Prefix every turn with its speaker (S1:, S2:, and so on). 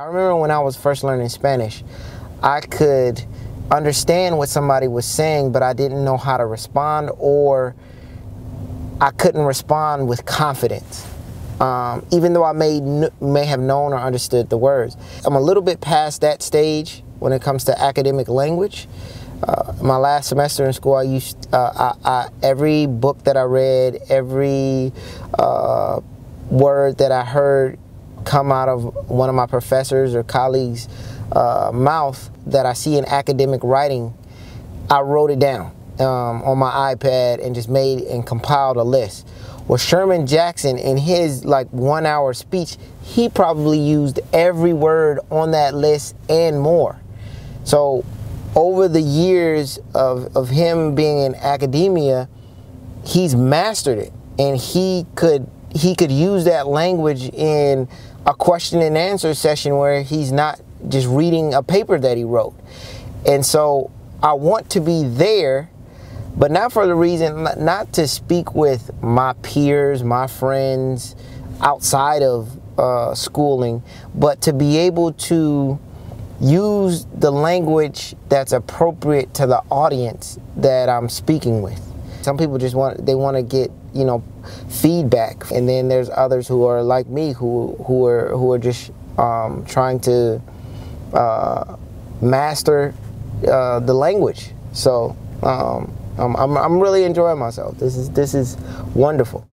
S1: I remember when I was first learning Spanish, I could understand what somebody was saying, but I didn't know how to respond or I couldn't respond with confidence. Um, even though I may may have known or understood the words, I'm a little bit past that stage when it comes to academic language. Uh, my last semester in school, I used uh, I, I, every book that I read, every uh, word that I heard come out of one of my professors or colleagues' uh, mouth that I see in academic writing, I wrote it down um, on my iPad and just made and compiled a list. Well, Sherman Jackson, in his like one hour speech, he probably used every word on that list and more. So, over the years of, of him being in academia, he's mastered it and he could he could use that language in a question and answer session where he's not just reading a paper that he wrote. And so I want to be there, but not for the reason, not to speak with my peers, my friends outside of uh, schooling, but to be able to use the language that's appropriate to the audience that I'm speaking with. Some people just want they want to get you know feedback, and then there's others who are like me who who are who are just um, trying to uh, master uh, the language. So um, I'm, I'm really enjoying myself. This is this is wonderful.